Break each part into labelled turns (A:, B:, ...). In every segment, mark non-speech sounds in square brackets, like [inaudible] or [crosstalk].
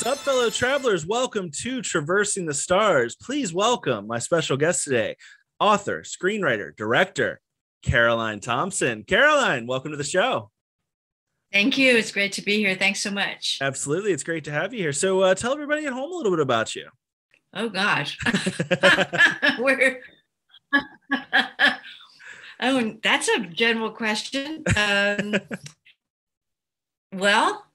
A: What's up, fellow travelers? Welcome to Traversing the Stars. Please welcome my special guest today, author, screenwriter, director, Caroline Thompson. Caroline, welcome to the show.
B: Thank you. It's great to be here. Thanks so much.
A: Absolutely. It's great to have you here. So, uh, tell everybody at home a little bit about you.
B: Oh, gosh. [laughs] [laughs] We're. [laughs] oh, that's a general question. Um, well,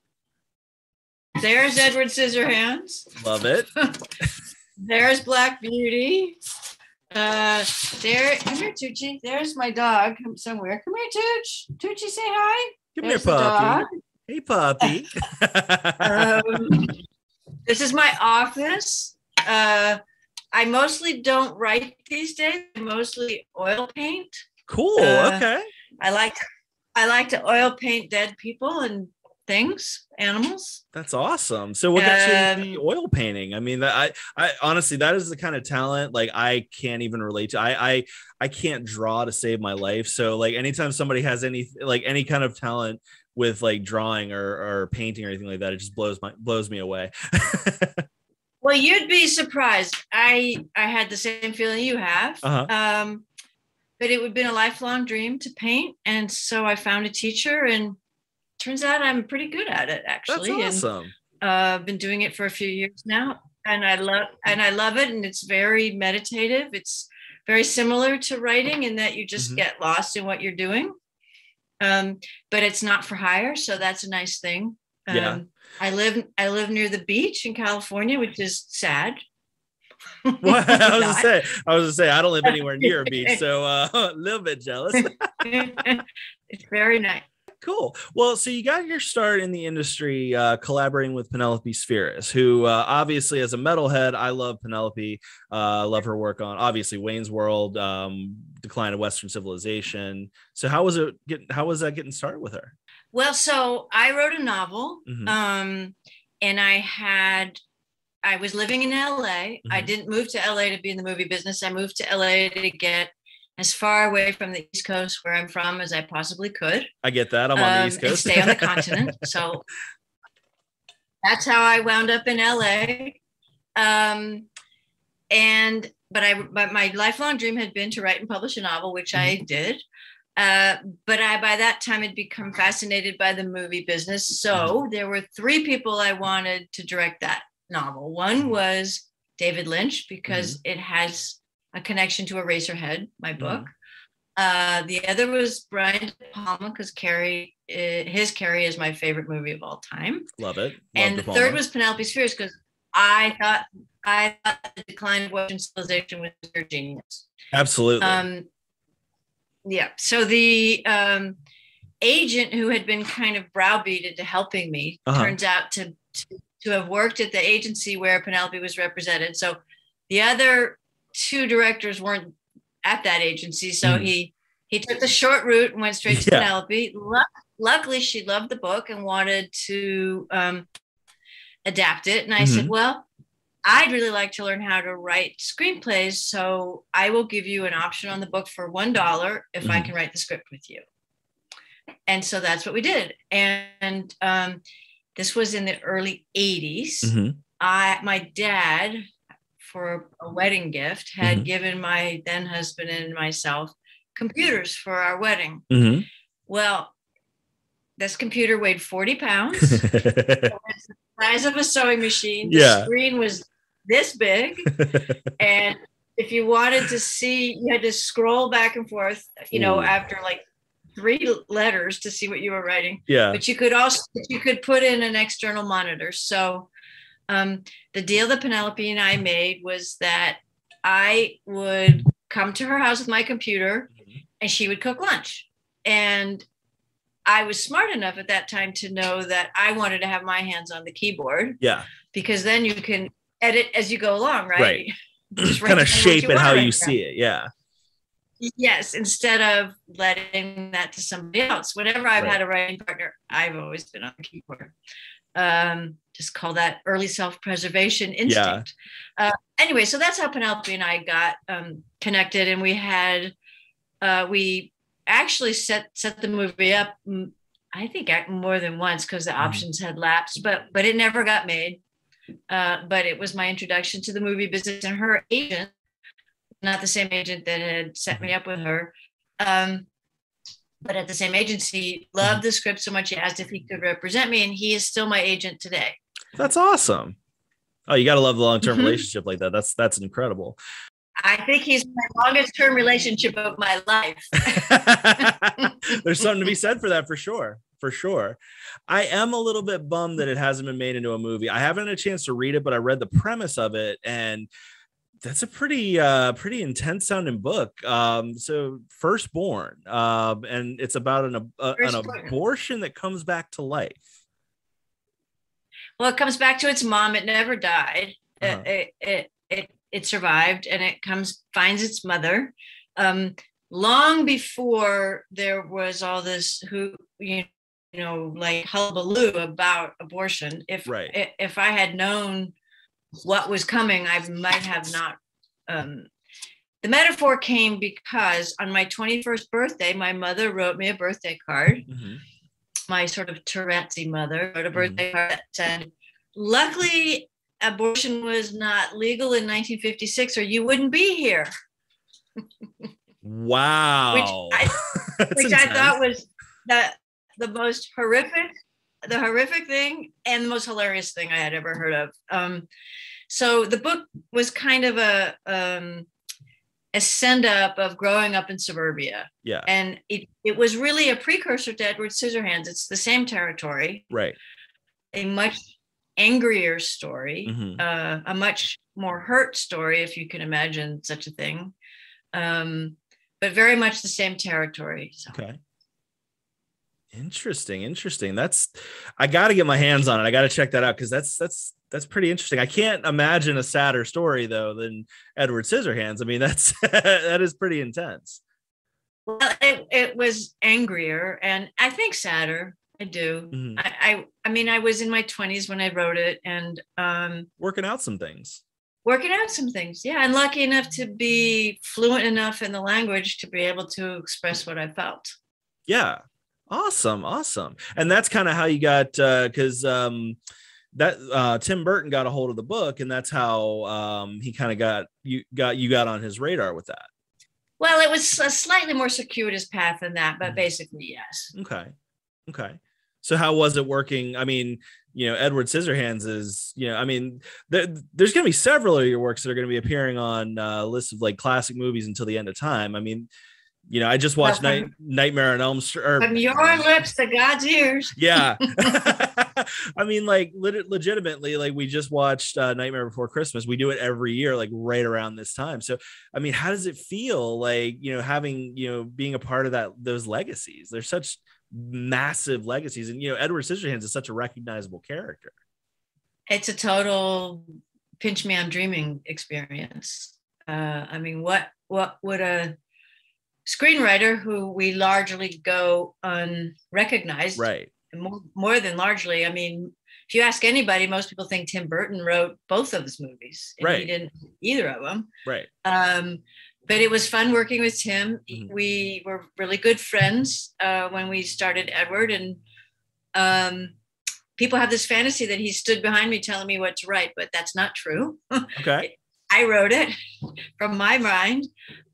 B: there's Edward Scissorhands.
A: Love it. [laughs]
B: there's Black Beauty. Uh, there, come here, Tucci. There's my dog somewhere. Come here, Tooch. Tucci, say hi.
A: Come here, puppy. Hey, puppy. [laughs]
B: um, this is my office. Uh, I mostly don't write these days. I mostly oil paint.
A: Cool. Uh, okay.
B: I like I like to oil paint dead people and things, animals.
A: That's awesome. So what got um, you oil painting? I mean, I, I honestly, that is the kind of talent like I can't even relate to. I, I, I can't draw to save my life. So like anytime somebody has any like any kind of talent with like drawing or, or painting or anything like that, it just blows my blows me away. [laughs]
B: well, you'd be surprised. I I had the same feeling you have. Uh-huh. Um, but it would have been a lifelong dream to paint, and so I found a teacher and turns out I'm pretty good at it actually.
A: That's awesome.
B: And, uh, I've been doing it for a few years now, and I love and I love it. And it's very meditative. It's very similar to writing in that you just mm-hmm. get lost in what you're doing. Um, but it's not for hire, so that's a nice thing. Um, yeah. I live I live near the beach in California, which is sad. [laughs]
A: well, [laughs] I was gonna say, I was gonna say, I don't live anywhere [laughs] near a beach, so uh, a little bit jealous.
B: it's very nice
A: cool. Well, so you got your start in the industry uh, collaborating with Penelope Spheeris, who uh, obviously, as a metalhead, I love Penelope. Uh, love her work on obviously Wayne's World, um, Decline of Western Civilization. So how was it? Getting, how was that getting started with her?
B: Well, so I wrote a novel, mm-hmm. um, and I had I was living in LA. Mm-hmm. I didn't move to LA to be in the movie business. I moved to LA to get as far away from the East Coast where I'm from as I possibly could.
A: I get that. I'm on um, the East Coast.
B: stay on the [laughs] continent. So that's how I wound up in LA. Um, and but I but my lifelong dream had been to write and publish a novel, which mm-hmm. I did. Uh, but I by that time had become fascinated by the movie business. So mm-hmm. there were three people I wanted to direct that novel. One mm-hmm. was David Lynch because mm-hmm. it has a connection to Eraserhead, my mm-hmm. book. Mm. Uh, the other was Brian De Palma because Carrie, uh, his Carrie is my favorite movie of all time.
A: Love it. Love
B: and the third was Penelope Spheeris because I thought I thought the decline of Western civilization was her genius.
A: Absolutely.
B: Um, yeah. So the um, agent who had been kind of browbeaten to helping me uh-huh. turns out to, to to have worked at the agency where Penelope was represented. So the other two directors weren't at that agency, so mm. he he took the short route and went straight to yeah. Penelope. luckily, she loved the book and wanted to um, adapt it. And I mm-hmm. said, "Well, I'd really like to learn how to write screenplays, so I will give you an option on the book for one dollar if mm-hmm. I can write the script with you." And so that's what we did. And um, this was in the early '80s. Mm-hmm. I my dad for a wedding gift had mm-hmm. given my then husband and myself computers for our wedding. Mm-hmm. Well, this computer weighed 40 pounds. [laughs] the size of a sewing machine. The yeah. screen was this big. [laughs] and if you wanted to see, you had to scroll back and forth, you know, Ooh. after like three letters to see what you were writing.
A: Yeah.
B: But you could also you could put in an external monitor. So um, the deal that Penelope and I made was that I would come to her house with my computer mm-hmm. and she would cook lunch. And I was smart enough at that time to know that I wanted to have my hands on the keyboard.
A: Yeah.
B: Because then you can edit as you go along, right?
A: Right. Just kind of shape it how you see it. Yeah.
B: Yes, instead of letting that to somebody else. Whenever I've right. had a writing partner, I've always been on the keyboard um, just call that early self-preservation instinct. Yeah. Uh, anyway, so that's how Penelope and I got um, connected, and we had uh, we actually set set the movie up. Mm, I think more than once because the mm-hmm. options had lapsed, but but it never got made. uh, but it was my introduction to the movie business and her agent, not the same agent that had set me up with her. Um, but at the same agency, loved the script so much he asked if he could represent me, and he is still my agent today.
A: That's awesome. Oh, you got to love the long term mm-hmm. relationship like that. That's that's incredible.
B: I think he's my longest term relationship of my life. [laughs]
A: There's something to be said for that for sure. For sure. I am a little bit bummed that it hasn't been made into a movie. I haven't had a chance to read it, but I read the premise of it and that's a pretty uh pretty intense sounding book. Um so firstborn um and it's about an, uh, an abortion that comes back to life.
B: Well it comes back to its mom. It never died. Uh-huh. it, it, it it survived and it comes finds its mother. Um, long before there was all this who you know like hullabaloo about abortion if right. if i had known what was coming i might have not um, the metaphor came because on my 21st birthday my mother wrote me a birthday card mm-hmm. my sort of tourette's mother wrote a mm-hmm. birthday mm-hmm. card that said luckily abortion was not legal in 1956 or you wouldn't be here.
A: wow.
B: Which, I, [laughs] which I, thought was the, the most horrific, the horrific thing and the most hilarious thing I had ever heard of. Um, so the book was kind of a, um, a send up of growing up in suburbia.
A: Yeah.
B: And it, it was really a precursor to Edward Scissorhands. It's the same territory.
A: Right.
B: A much angrier story, mm-hmm. uh, a much more hurt story, if you can imagine such a thing, um, but very much the same territory.
A: So. Okay. Interesting, interesting. That's I got to get my hands on it. I got to check that out because that's that's that's pretty interesting. I can't imagine a sadder story though than Edward Scissorhands. I mean, that's [laughs] that is pretty intense.
B: Well, it, it was angrier and I think sadder. I do. Mm-hmm. I, I, I mean, I was in my 20s when I wrote it and um,
A: working out some things.
B: Working out some things, yeah. And lucky enough to be fluent enough in the language to be able to express what I felt.
A: Yeah. Awesome. Awesome. And that's kind of how you got, because uh, um, that uh, Tim Burton got a hold of the book, and that's how um, he kind of got you got you got on his radar with that.
B: Well, it was a slightly more circuitous path than that, but mm-hmm. basically, yes.
A: Okay. Okay. So how was it working? I mean, you know, Edward Scissorhands is, you know, I mean, there, there's going to be several of your works that are going to be appearing on uh, a list of like classic movies until the end of time. I mean, you know, I just watched Night, Nightmare on Elm Street.
B: From your lips to God's ears. [laughs]
A: Yeah. [laughs] I mean, like le- legitimately, like we just watched uh, Nightmare Before Christmas. We do it every year, like right around this time. So, I mean, how does it feel like, you know, having, you know, being a part of that, those legacies? They're such massive legacies. And you know, Edward Scissorhands is such a recognizable character.
B: It's a total pinch me, I'm dreaming experience. Uh, I mean, what what would a screenwriter who we largely go unrecognized,
A: right?
B: More, more than largely. I mean, if you ask anybody, most people think Tim Burton wrote both of his movies.
A: right.
B: He didn't either of them.
A: Right.
B: Um, but it was fun working with Tim. Mm-hmm. We were really good friends uh, when we started Edward, and um, people have this fantasy that he stood behind me telling me what to write, but that's not true. [laughs]
A: Okay.
B: I wrote it [laughs] from my mind.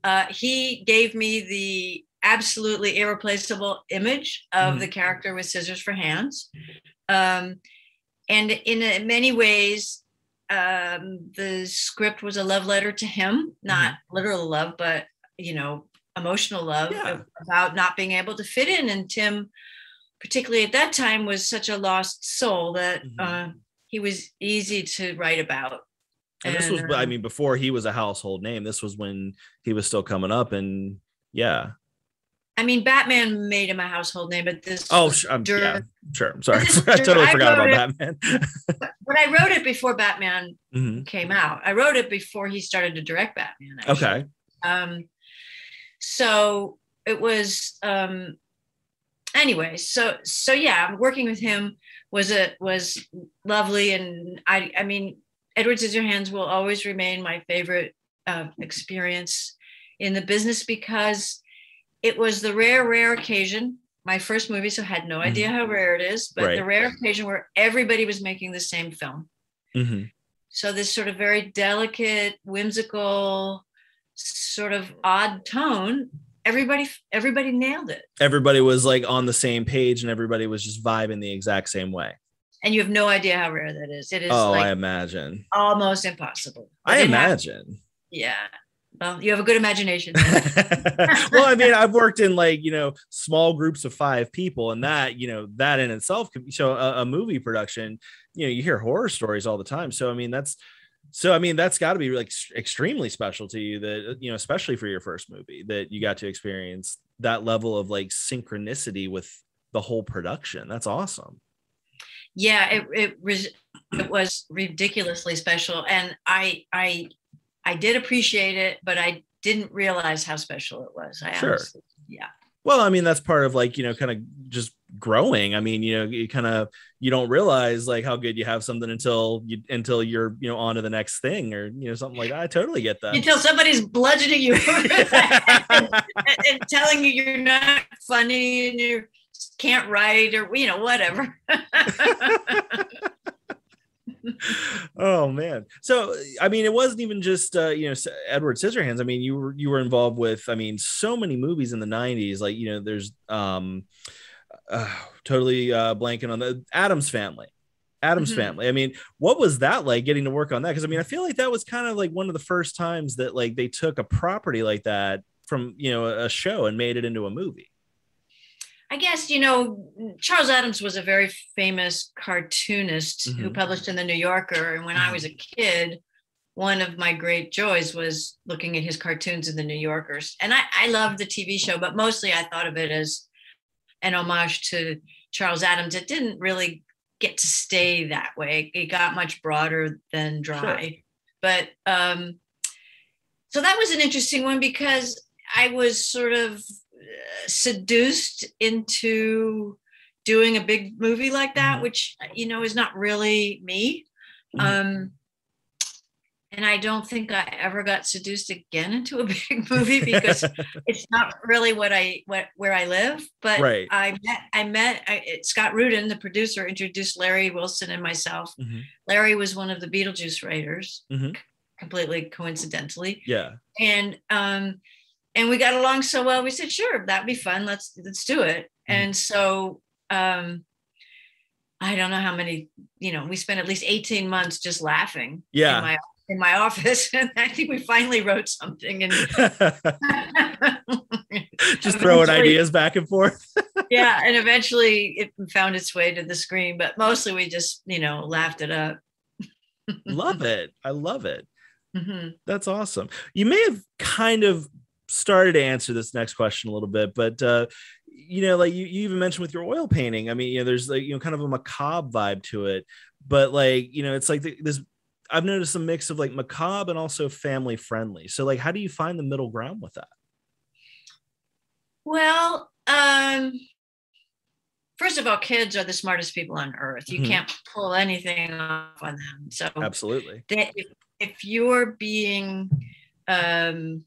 B: Uh, he gave me the absolutely irreplaceable image of mm the character with scissors for hands. Um, and in many ways, um, the script was a love letter to him, not mm-hmm. literal love, but you know, emotional love yeah. about not being able to fit in. And Tim, particularly at that time, was such a lost soul that mm-hmm. uh, he was easy to write about.
A: And, and this was, I um, mean, before he was a household name. This was when he was still coming up, and yeah.
B: I mean, Batman made him a household name, but this.
A: Oh, sure, um, during, yeah, sure. I'm sorry, [laughs] I totally I forgot about it, Batman. [laughs]
B: but I wrote it before Batman mm-hmm. came out. I wrote it before he started to direct Batman.
A: Actually. Okay.
B: Um, so it was. Um, anyway, so so yeah, working with him was a was lovely, and I I mean, Edward Scissorhands will always remain my favorite uh, experience in the business because it was the rare, rare occasion. My first movie, so I had no idea mm-hmm. how rare it is, but right. the rare occasion where everybody was making the same film. Mm-hmm. So this sort of very delicate, whimsical, sort of odd tone. Everybody, everybody nailed it.
A: Everybody was like on the same page, and everybody was just vibing the exact same way.
B: And you have no idea how rare that is. It is.
A: Oh, like I imagine.
B: Almost impossible.
A: I imagine. Have,
B: yeah, well, you have a good imagination. [laughs]
A: well, I mean, I've worked in like, you know, small groups of five people, and that, you know, that in itself could show a, a movie production. You know, you hear horror stories all the time. So, I mean, that's so, I mean, that's got to be like extremely special to you that, you know, especially for your first movie, that you got to experience that level of like synchronicity with the whole production. That's awesome.
B: Yeah, it, it, was it was ridiculously special. And I, I, I did appreciate it, but I didn't realize how special it was. I sure. Honestly, yeah.
A: Well, I mean, that's part of like, you know, kind of just growing. I mean, you know, you kind of you don't realize like how good you have something until you until you're, you know, on to the next thing or you know, something like that. I totally get that.
B: Until somebody's bludgeoning you [laughs] and, and telling you you're not funny and you can't write or you know, whatever. [laughs]
A: oh man. So i mean it wasn't even just uh, you know edward scissorhands. I mean you were you were involved with i mean so many movies in the 90s like you know there's um uh, totally uh blanking on the addams family. Addams mm-hmm. family. I mean what was that like getting to work on that? Because i mean i feel like that was kind of like one of the first times that like they took a property like that from you know a show and made it into a movie
B: I guess, you know, Charles Addams was a very famous cartoonist mm-hmm. who published in the New Yorker. And when I was a mm-hmm. kid, one of my great joys was looking at his cartoons in the New Yorkers. And I, I loved the TV show, but mostly I thought of it as an homage to Charles Addams. It didn't really get to stay that way. It got much broader than dry. Sure. But um, so that was an interesting one because I was sort of seduced into doing a big movie like that, mm-hmm. which you know is not really me. Mm-hmm. Um, and I don't think I ever got seduced again into a [laughs] big movie because [laughs] it's not really what I what where I live. But right. I met I met I, Scott Rudin, the producer, introduced Larry Wilson and myself. Mm-hmm. Larry was one of the Beetlejuice writers, mm-hmm. completely coincidentally.
A: Yeah,
B: and um, and we got along so well we said sure that'd be fun. Let's let's do it. Mm-hmm. and so um i don't know how many you know we spent at least 18 months just laughing
A: yeah.
B: in my, in my [laughs] office and i think we finally wrote something and [laughs] [laughs]
A: just throwing ideas back and forth.
B: Yeah and eventually it found its way to the screen but mostly we just you know laughed it up.
A: Love it. I love it. Mm-hmm. that's awesome. You may have kind of started to answer this next question a little bit, but uh, you know, like you, you even mentioned with your oil painting. I mean, you know, there's like you know, kind of a macabre vibe to it, but like you know, it's like the, this. I've noticed a mix of like macabre and also family friendly. So, like, how do you find the middle ground with that?
B: Well, um, first of all, kids are the smartest people on earth. You mm-hmm. can't pull anything off on them. So,
A: absolutely,
B: they, if, if you're being um,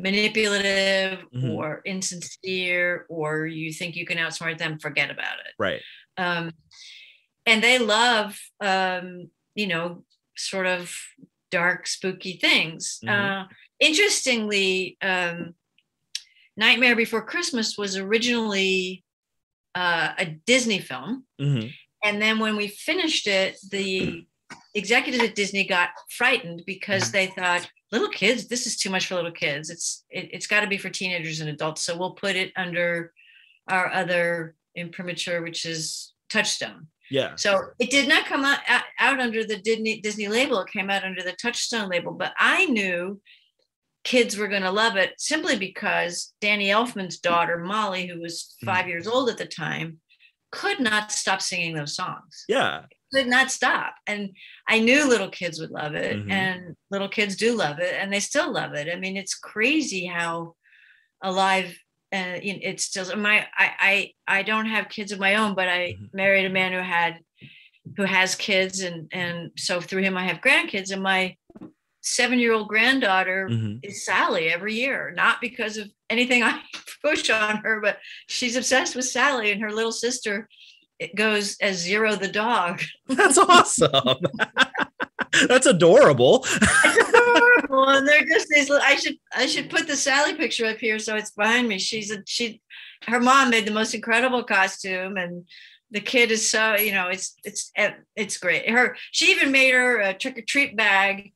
B: manipulative mm-hmm. or insincere or you think you can outsmart them forget about it
A: right
B: um, and they love um, you know sort of dark spooky things mm-hmm. uh, interestingly um, nightmare before christmas was originally uh, a disney film mm-hmm. and then when we finished it the executives at disney got frightened because mm-hmm. they thought little kids this is too much for little kids. It's it, has got to be for teenagers and adults. So we'll put it under our other imprimatur which is touchstone.
A: Yeah.
B: So it did not come out, out under the disney disney label. It came out under the touchstone label. But i knew kids were going to love it simply because danny elfman's daughter molly who was hmm. five mm. years old at the time could not stop singing those songs.
A: Yeah
B: could not stop. And I knew little kids would love it, mm-hmm. and little kids do love it, and they still love it. I mean, it's crazy how alive uh, you know, it's still my I, I I don't have kids of my own, but I mm-hmm. married a man who had who has kids, and and so through him I have grandkids, and my seven year old granddaughter mm-hmm. is Sally every year, not because of anything I [laughs] push on her, but she's obsessed with Sally, and her little sister it goes as Zero the dog. [laughs]
A: That's awesome. [laughs] That's adorable. [laughs]
B: adorable. And they're just these. I should I should put the Sally picture up here so it's behind me. She's a she. Her mom made the most incredible costume, and the kid is so you know it's it's it's great. Her she even made her a trick or treat bag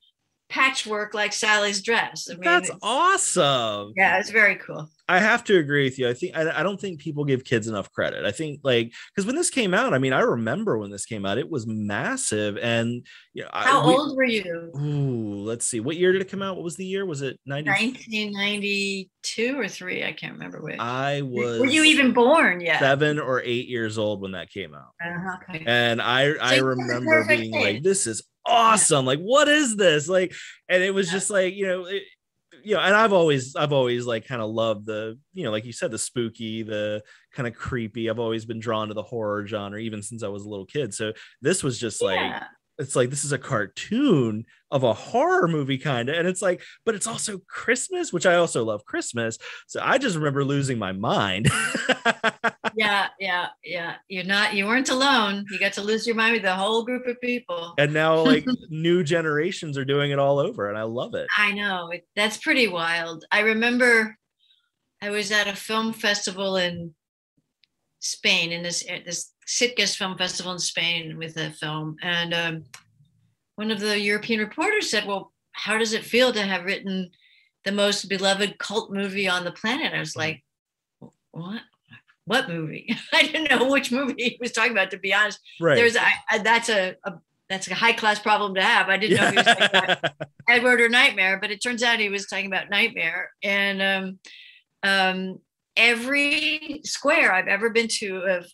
B: patchwork like Sally's dress.
A: I mean, That's awesome.
B: Yeah, it's very cool.
A: I have to agree with you. I think I, I don't think people give kids enough credit. I think like because when this came out, I mean, I remember when this came out, it was massive. And
B: you know, how I, we, old were you?
A: Ooh, let's see. What year did it come out? What was the year? Was it
B: 90? 1992 or three? I can't remember which.
A: I was.
B: Were you even born yet?
A: Seven or eight years old when that came out. Uh, okay. And I so I remember being age. like, this is awesome. Like, what is this? Like, and it was just like, you know, it, you know, and I've always, I've always like kind of loved the, you know, like you said, the spooky, the kind of creepy. I've always been drawn to the horror genre, even since I was a little kid. So this was just like, yeah. It's like this is a cartoon of a horror movie kind of and it's like but it's also christmas which i also love christmas so i just remember losing my mind. [laughs]
B: Yeah yeah yeah you're not you weren't alone you got to lose your mind with a whole group of people.
A: And now like [laughs] new generations are doing it all over and i love it.
B: I know that's pretty wild. I remember i was at a film festival in spain in this this Sitges Film Festival in Spain with a film, and um, one of the European reporters said, Well, how does it feel to have written the most beloved cult movie on the planet? I was mm-hmm. like, What? What movie? [laughs] I didn't know which movie he was talking about, to be honest. Right. There's I, I, that's a, a that's a high class problem to have. I didn't know he was talking about [laughs] Edward or Nightmare, but it turns out he was talking about Nightmare. And um, um, every square I've ever been to of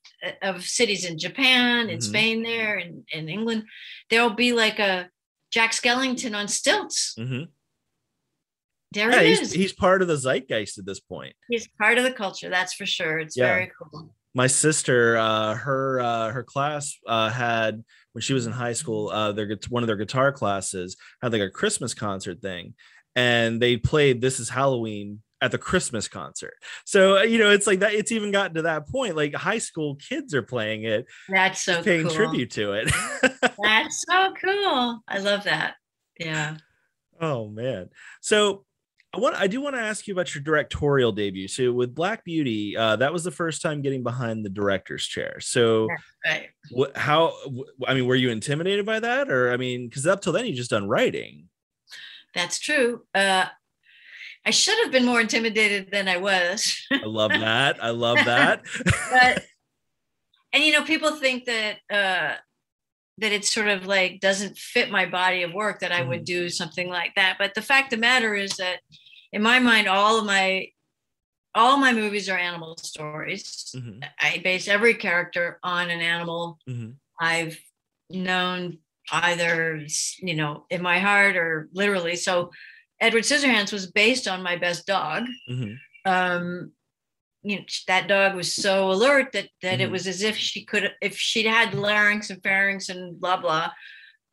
B: of cities in Japan, in mm-hmm. Spain, there, in, in England, there'll be like a Jack Skellington on stilts. Mm-hmm. There yeah,
A: he's, he's, part of the zeitgeist at this point.
B: He's part of the culture, that's for sure. It's yeah. very cool.
A: My sister, uh, her uh, her class uh, had when she was in high school, uh, their one of their guitar classes had like a Christmas concert thing, and they played "This Is Halloween" at the Christmas concert. So uh, you know, it's like that. It's even gotten to that point. Like high school kids are playing it.
B: That's so
A: paying
B: cool.
A: tribute to it. [laughs]
B: That's so cool. I love that. Yeah.
A: Oh man. So I want I do want to ask you about your directorial debut. So with Black Beauty, uh, that was the first time getting behind the director's chair. So right. what, how I mean, were you intimidated by that, or I mean, because up till then you just done writing.
B: That's true. Uh, I should have been more intimidated than I was.
A: I love [laughs] that. I love that.
B: but [laughs] and you know, people think that uh that it sort of like doesn't fit my body of work that I would mm-hmm. do something like that. But the fact of the matter is that in my mind, all of my all my movies are animal stories. Mm-hmm. I base every character on an animal mm-hmm. I've known either you know in my heart or literally. So Edward Scissorhands was based on my best dog. Mm-hmm. Um, you know, that dog was so alert that that mm-hmm. it was as if she could, if she'd had larynx and pharynx and blah blah,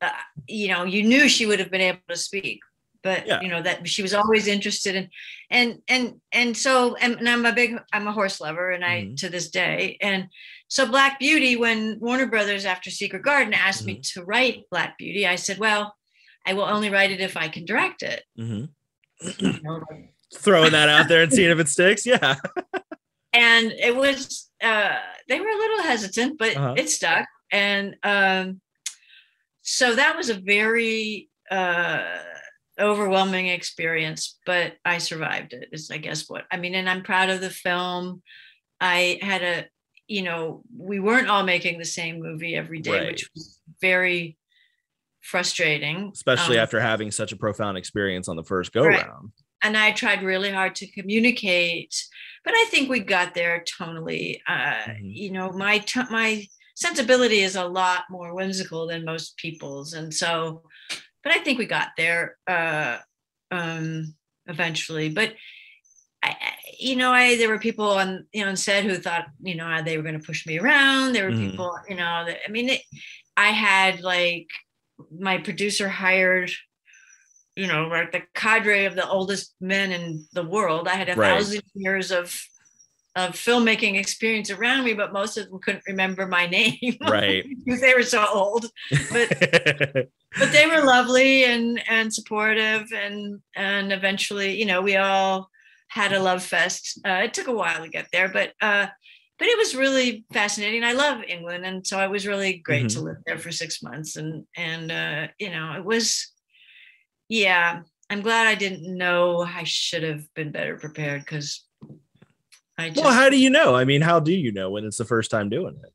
B: uh, you know, you knew she would have been able to speak. But yeah. you know that she was always interested in, and and and so and, and I'm a big I'm a horse lover, and I mm-hmm. to this day, and so Black Beauty, when Warner Brothers after Secret Garden asked me mm-hmm. to write Black Beauty, I said, well, I will only write it if I can direct it. Mm-hmm. [clears throat]
A: Throwing that out there and seeing if it sticks. Yeah.
B: and it was, uh, they were a little hesitant, but uh-huh. it stuck. And um, so that was a very uh, overwhelming experience, but I survived it, is I guess what I mean. And I'm proud of the film. I had a, you know, we weren't all making the same movie every day, right. which was very frustrating.
A: Especially um, after having such a profound experience on the first go right. round.
B: And I tried really hard to communicate, but I think we got there tonally. Uh, mm-hmm. You know, my t- my sensibility is a lot more whimsical than most people's, and so, but I think we got there uh, um, eventually. But I, you know, I there were people on you know on set who thought you know they were going to push me around. There were mm-hmm. people, you know, that I mean, it, I had like my producer hired you know like the cadre of the oldest men in the world i had a right. thousand years of of filmmaking experience around me, but most of them couldn't remember my [laughs] name.
A: Right. [laughs]
B: because they were so old. But [laughs] but they were lovely and and supportive and and eventually, you know, we all had a love fest. Uh, it took a while to get there, but uh, but it was really fascinating. I love England, and so it was really great mm-hmm. to live there for six months. And and uh, you know, it was, yeah. I'm glad I didn't know. I should have been better prepared because
A: I just, well, how do you know? I mean, how do you know when it's the first time doing it?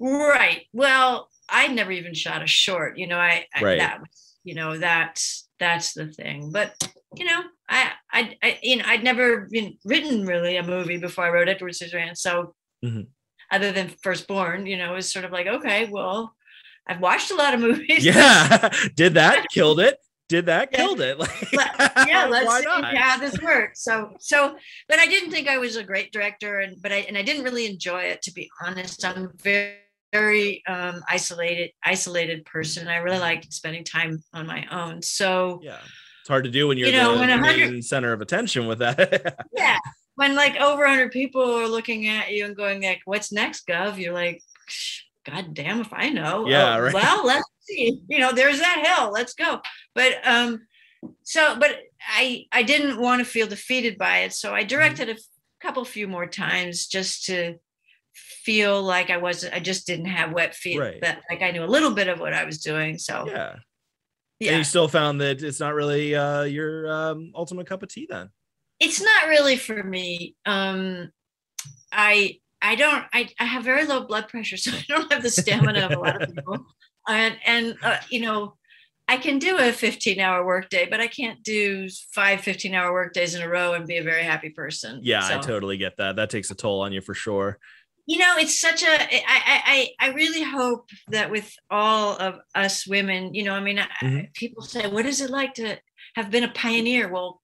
B: Right. Well, I never even shot a short. You know, I, I right. that you know that's that's the thing. But you know, I I, I you know I'd never been written really a movie before I wrote Edward Scissorhands. So mm-hmm. other than Firstborn, you know, it's sort of like okay, well, I've watched a lot of [laughs] movies.
A: Yeah, [laughs] did that killed it. Did that yeah. killed it. [laughs] Like,
B: yeah let's see how this works. So so but i didn't think i was a great director and but i and i didn't really enjoy it to be honest. I'm very very um, isolated isolated person. I really like spending time on my own. So
A: yeah. It's hard to do when you're you know, the when main center of attention with that.
B: Yeah when like over 100 people are looking at you and going like what's next gov? You're like god damn if i know.
A: Yeah oh, right.
B: well let's see. You know there's that hill. Let's go. But um so but i i didn't want to feel defeated by it. So i mm-hmm. directed a couple few more times just to feel like i wasn't i just didn't have wet feet right. but like i knew a little bit of what i was doing so.
A: Yeah. Yeah and you still found that it's not really uh your um ultimate cup of tea then
B: it's not really for me um i i don't i, I have very low blood pressure [laughs] so i don't have the stamina of a lot of [laughs] people and and uh, you know I can do a 15 hour workday, but I can't do five 15 hour workdays in a row and be a very happy person.
A: Yeah, so, I totally get that. That takes a toll on you for sure.
B: You know, it's such a. I, I, I really hope that with all of us women, you know, I mean, mm-hmm. I, people say, what is it like to have been a pioneer? Well,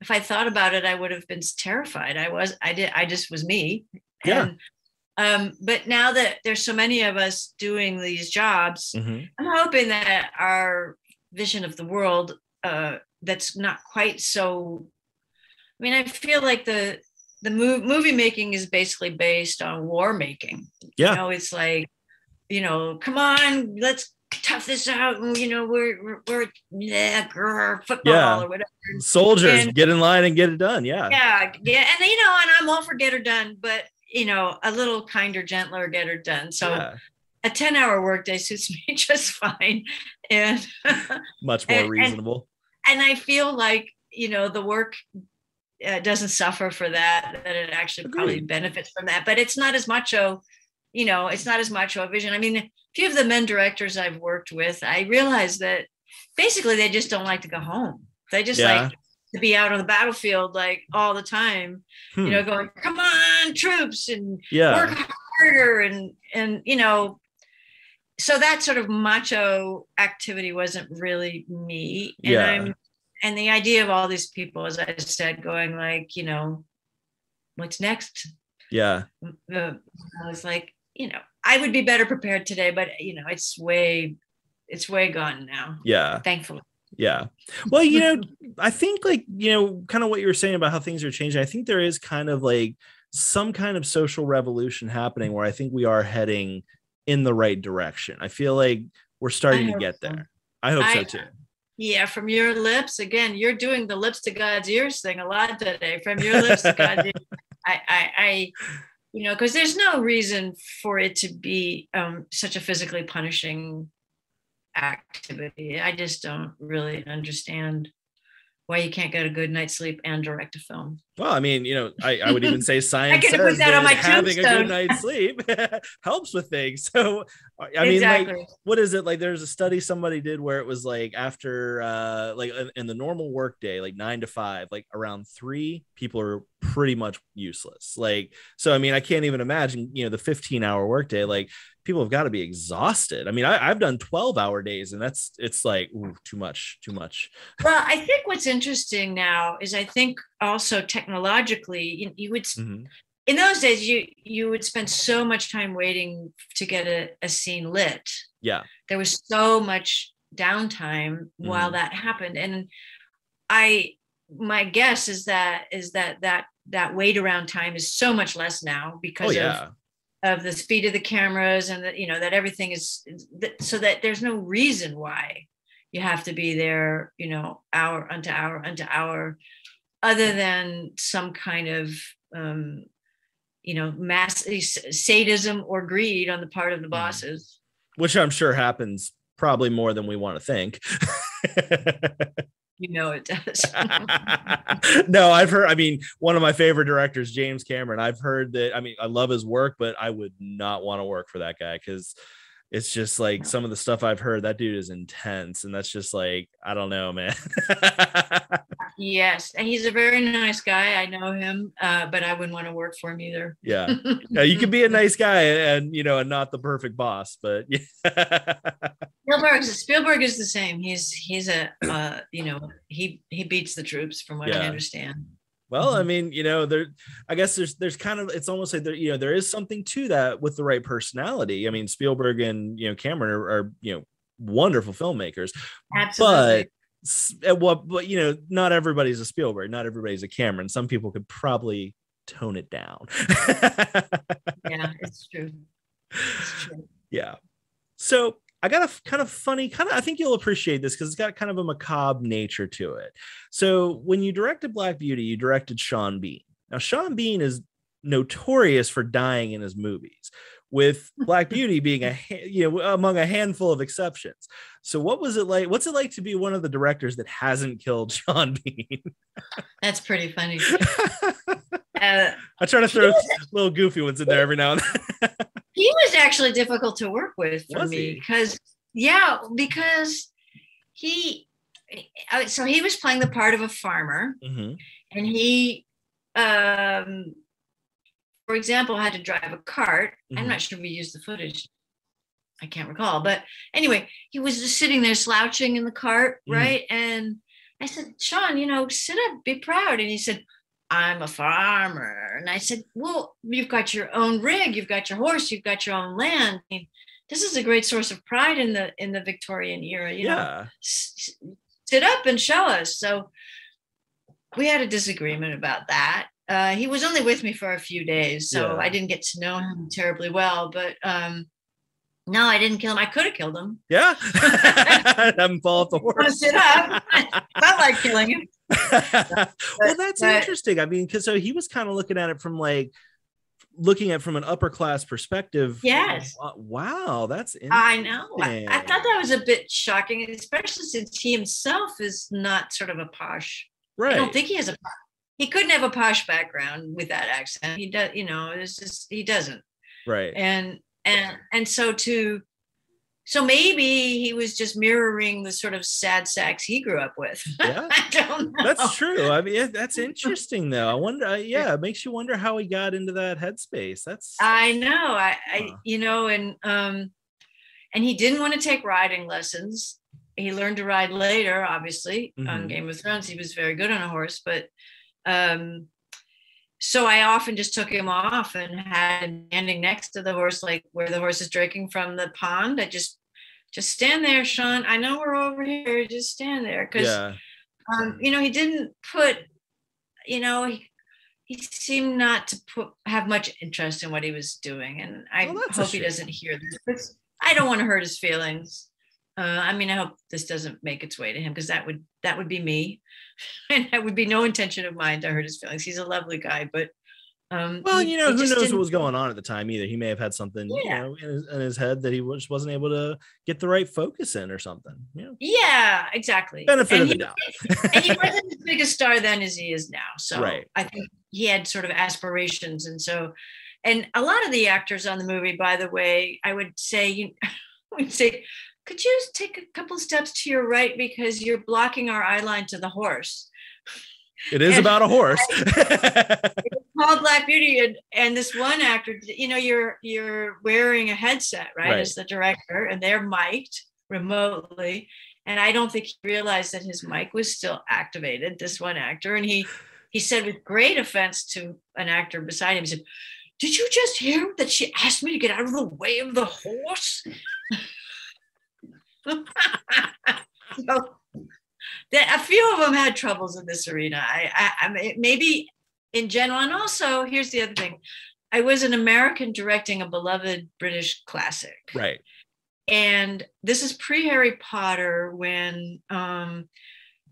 B: if I thought about it, I would have been terrified. I was, I did, I just was me.
A: Yeah. And
B: um, but now that there's so many of us doing these jobs, mm-hmm. I'm hoping that our vision of the world uh, that's not quite so. I mean, I feel like the the move, movie making is basically based on war making.
A: Yeah,
B: you know, it's like, you know, come on, let's tough this out, and you know, we're we're, we're yeah, football yeah. or whatever.
A: Soldiers, and, get in line and get it done. Yeah,
B: yeah, yeah, and you know, and I'm all for get her done, but you know, a little kinder, gentler, get her done. So yeah. a 10 hour workday suits [laughs] me just fine. And [laughs]
A: much more and, reasonable.
B: And, and, I feel like, you know, the work uh, doesn't suffer for that, that it actually Agreed. probably benefits from that. But it's not as macho, you know, it's not as macho a vision. I mean, a few of the men directors I've worked with, I realize that basically they just don't like to go home. They just yeah. like to be out on the battlefield like all the time, hmm. you know, going, come on, troops, and
A: yeah.
B: work harder and and you know, so that sort of macho activity wasn't really me. And
A: yeah.
B: I'm and the idea of all these people, as I said, going like, you know, what's next?
A: Yeah.
B: Uh, I was like, you know, I would be better prepared today, but you know, it's way, it's way gone now.
A: Yeah.
B: Thankfully.
A: Yeah. Well, you know, [laughs] I think like, you know, kind of what you were saying about how things are changing. I think there is kind of like some kind of social revolution happening where I think we are heading in the right direction. I feel like we're starting to get there. I hope I, so too.
B: Yeah, from your lips again. You're doing the lips to God's ears thing a lot today. From your lips to God's ears. [laughs] I, I, I, you know, because there's no reason for it to be um, such a physically punishing activity. I just don't really understand why you can't get a good night's sleep and direct a film.
A: Well, I mean, you know, I, I would even say [laughs] science says that, that having a good night's sleep [laughs] helps with things. So, I exactly. mean, like, what is it like? There's a study somebody did where it was like after, uh, like in the normal workday, like nine to five, like around three, people are pretty much useless. Like, so I mean, I can't even imagine, you know, the 15 hour workday. Like, people have got to be exhausted. I mean, I, have done 12 hour days and that's, it's like, ooh, too much, too much.
B: Well, I think what's interesting now is I think also technologically, you, you would, mm-hmm. in those days, you, you would spend so much time waiting to get a, a scene lit.
A: Yeah.
B: There was so much downtime mm-hmm. while that happened. And I, my guess is that, is that that that wait around time is so much less now because oh, yeah. of of the speed of the cameras and that you know that everything is so that there's no reason why you have to be there you know hour unto hour unto hour other than some kind of um, you know mass sadism or greed on the part of the mm. bosses
A: which i'm sure happens probably more than we want to think [laughs]
B: you know it does. [laughs]
A: No i've heard i mean one of my favorite directors james cameron i've heard that i mean i love his work but i would not want to work for that guy because it's just like some of the stuff I've heard. That dude is intense, and that's just like I don't know, man. [laughs]
B: yes, and he's a very nice guy. I know him, uh, but I wouldn't want to work for him either.
A: Yeah, [laughs] yeah you can be a nice guy and you know, and not the perfect boss, but
B: yeah. [laughs] Spielberg, Spielberg is the same. He's he's a uh, you know he he beats the troops from what yeah. I understand.
A: Well, I mm-hmm. mean, you know, there. I guess there's there's kind of it's almost like there, you know, there is something to that with the right personality. I mean, Spielberg and you know Cameron are, are you know wonderful filmmakers,
B: absolutely.
A: But what, but you know, not everybody's a Spielberg, not everybody's a Cameron. Some people could probably tone it down. [laughs]
B: yeah, it's true. It's
A: true. Yeah. So I got a kind of funny kind of I think you'll appreciate this because it's got kind of a macabre nature to it. So when you directed Black Beauty, you directed Sean Bean. Now Sean Bean is notorious for dying in his movies, with Black [laughs] Beauty being a you know among a handful of exceptions. So what was it like? What's it like to be one of the directors that hasn't killed [laughs] Sean Bean?
B: That's pretty funny. [laughs]
A: Uh, I try to throw little goofy ones in there every now and then
B: he was actually difficult to work with for was me because yeah because he so he was playing the part of a farmer mm-hmm. and he um for example had to drive a cart mm-hmm. i'm not sure we used the footage i can't recall but anyway he was just sitting there slouching in the cart mm-hmm. right and i said sean you know sit up be proud and he said I'm a farmer. And I said, Well, you've got your own rig, you've got your horse, you've got your own land. I mean, this is a great source of pride in the in the Victorian era. You yeah. know, S- sit up and show us. So we had a disagreement about that. Uh, he was only with me for a few days, so yeah. I didn't get to know him terribly well. But um, no, I didn't kill him. I could have killed him.
A: Yeah, [laughs] I'm fall off the horse.
B: Sit up. [laughs] Felt like killing him. [laughs]
A: well, that's but, interesting. I mean, because so he was kind of looking at it from like looking at from an upper class perspective.
B: Yes.
A: Wow, that's
B: I know. I, I, thought that was a bit shocking, especially since he himself is not sort of a posh. Right. I don't think he has a. He couldn't have a posh background with that accent. He does, you know. It's just he doesn't.
A: Right.
B: And and and so to so maybe he was just mirroring the sort of sad sacks he grew up with. [laughs]
A: Yeah, that's true. I mean, that's interesting, though. I wonder. Uh, yeah, it makes you wonder how he got into that headspace. That's.
B: I know. I, I you know, and um, and he didn't want to take riding lessons. He learned to ride later, obviously, mm-hmm. on Game of Thrones. He was very good on a horse, but um, so I often just took him off and had him standing next to the horse, like where the horse is drinking from the pond. I just just stand there, Sean. I know we're over here. Just stand there, because yeah. um, you know he didn't put, you know, he, he seemed not to put have much interest in what he was doing, and I well, hope he doesn't hear this. I don't want to hurt his feelings. Uh, I mean, I hope this doesn't make its way to him because that would that would be me, [laughs] and that would be no intention of mine to hurt his feelings. He's a lovely guy, but um,
A: well, he, you know, who knows what was going on at the time either. He may have had something, yeah. you know, in his, in his, head that he just wasn't able to get the right focus in or something. Yeah,
B: yeah, exactly.
A: Benefit and of he, the doubt.
B: and he wasn't as big a star then as he is now. So right. I think he had sort of aspirations, and so, and a lot of the actors on the movie, by the way, I would say you. [laughs] I would say could you take a couple steps to your right because you're blocking our eye line to the horse?
A: It is and about a horse. [laughs]
B: It's called black beauty and, and this one actor you know you're you're wearing a headset right, right. as the director and they're mic'd remotely and i don't think he realized that his mic was still activated this one actor and he he said with great offense to an actor beside him he said did you just hear that she asked me to get out of the way of the horse [laughs] so, a few of them had troubles in this arena. I, I, I maybe in general. And also, here's the other thing I was an American directing a beloved British classic.
A: Right.
B: And this is pre Harry Potter when um,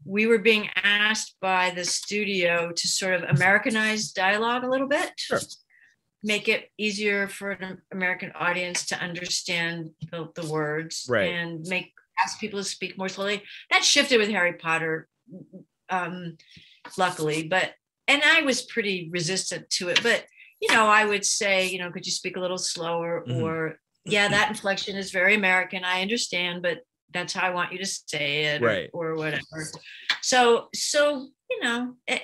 B: we were being asked by the studio to sort of Americanize dialogue a little bit.
A: Sure.
B: Make it easier for an American audience to understand the, the words
A: right.
B: and make ask people to speak more slowly. That shifted with Harry Potter, um, luckily, but and I was pretty resistant to it. But you know, I would say, you know, could you speak a little slower? Mm-hmm. Or yeah, that inflection is very American. I understand, but that's how I want you to say it,
A: right?
B: Or, or whatever. So, so you know, it,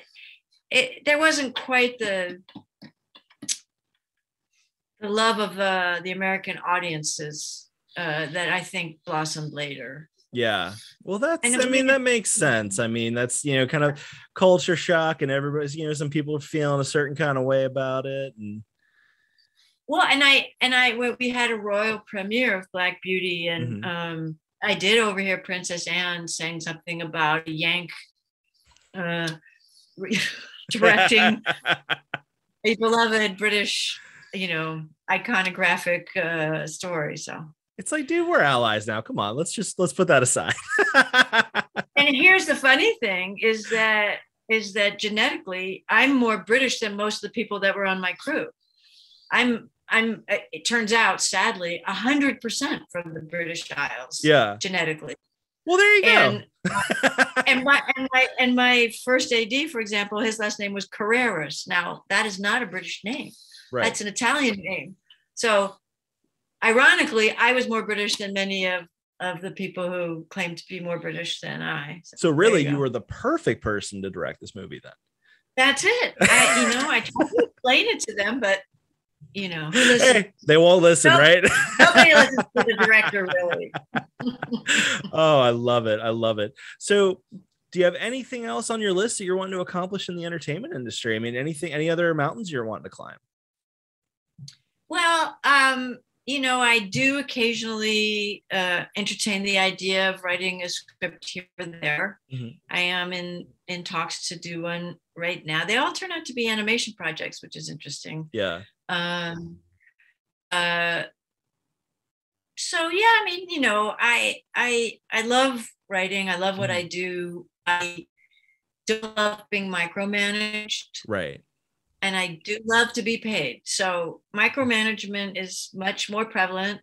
B: it there wasn't quite the the love of uh, the American audiences uh, that I think blossomed later.
A: Yeah. Well, that's, I, I mean, that makes sense. I mean, that's, you know, kind of culture shock and everybody's, you know, some people are feeling a certain kind of way about it. And,
B: well, and I, and I, we had a royal premiere of Black Beauty and, mm-hmm. um, I did overhear Princess Anne saying something about a Yank, uh, [laughs] directing [laughs] a beloved British, you know, iconographic uh, story. So
A: it's like, dude, we're allies now. Come on, let's just let's put that aside. [laughs]
B: and here's the funny thing is that is that genetically I'm more British than most of the people that were on my crew. I'm I'm it turns out sadly a hundred percent from the British Isles.
A: Yeah.
B: Genetically.
A: Well, there you
B: and, go. [laughs] and my and my and my first AD, for example, his last name was Carreras. Now that is not a British name. Right. That's an Italian name. So ironically, I was more British than many of of the people who claim to be more British than I.
A: So, so really, you, you, were the perfect person to direct this movie then.
B: That's it. I, you know, I tried to explain it to them, but you know,
A: hey, they won't listen, right?
B: nobody listens to the director, really. [laughs]
A: oh, I love it. I love it. So, do you have anything else on your list that you're wanting to accomplish in the entertainment industry? I mean, anything, any other mountains you're wanting to climb?
B: Well, um, you know, I do occasionally uh, entertain the idea of writing a script here and there. Mm-hmm. I am in in talks to do one right now. They all turn out to be animation projects, which is interesting.
A: Yeah.
B: Um. Uh. So yeah, I mean, you know, I I I love writing. I love what mm-hmm. I do. I don't love being micromanaged.
A: Right
B: and I do love to be paid. So micromanagement is much more prevalent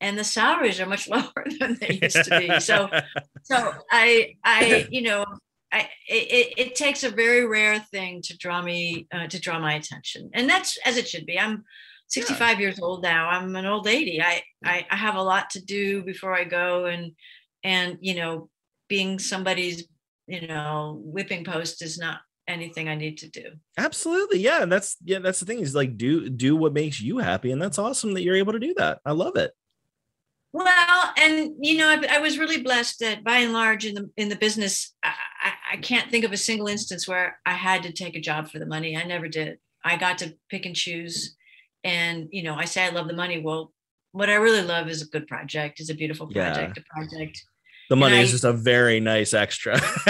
B: and the salaries are much [laughs] lower than they used to be. So [laughs] so I I you know I it, it takes a very rare thing to draw me uh, to draw my attention. And that's as it should be. I'm 65 yeah. years old now. I'm an old lady. I, I I have a lot to do before I go and and you know being somebody's you know whipping post is not anything I need to do.
A: Absolutely. Yeah. And that's yeah, that's the thing is like do do what makes you happy. And that's awesome that you're able to do that. I love it.
B: Well, and you know, I, I was really blessed that by and large in the in the business, I, I, I can't think of a single instance where I had to take a job for the money. I never did. I got to pick and choose. And you know, I say I love the money. Well, what I really love is a good project, is a beautiful project, yeah. a project.
A: The money is just a very nice extra. [laughs]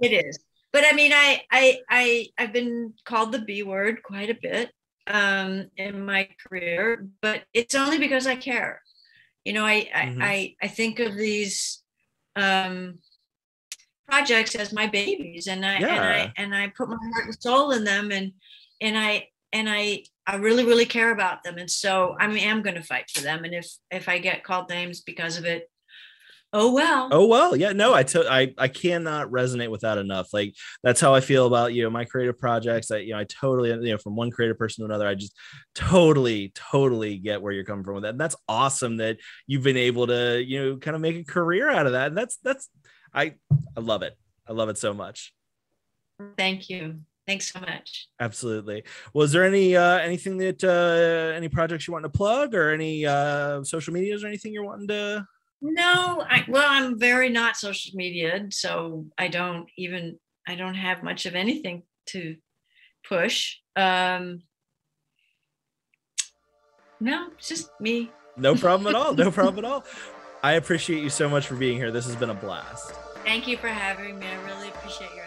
B: it is but I mean, I I I I've been called the B word quite a bit um, in my career, but it's only because I care. You know, I mm-hmm. I I think of these um, projects as my babies, and I yeah. and I and I put my heart and soul in them, and and I and I I really really care about them, and so I mean, I'm going to fight for them, and if if I get called names because of it, oh well.
A: Oh well yeah no I to- I, I cannot resonate with that enough like that's how i feel about you know my creative projects i you know i totally you know from one creative person to another i just totally totally get where you're coming from with that and that's awesome that you've been able to you know kind of make a career out of that and that's that's i i love it. I love it so much.
B: Thank you. Thanks so much.
A: Absolutely. Was there any uh anything that uh any projects you want to plug or any uh social medias or anything you're wanting to
B: no, I, well, I'm very not social media, so I don't even I don't have much of anything to push. Um, no, it's just me.
A: No problem at all. No [laughs] problem at all. I appreciate you so much for being here. This has been a blast.
B: Thank you for having me. I really appreciate your.